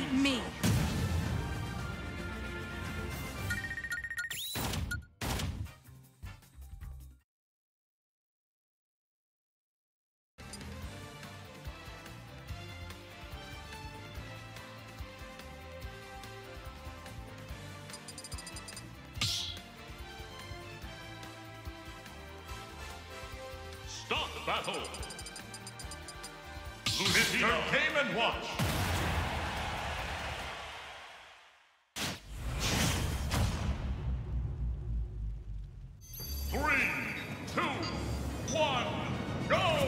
me. Start battle! Mr. Game and Watch! One, go!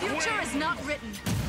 future is not written.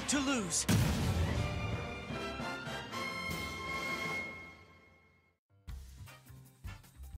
Afford to lose.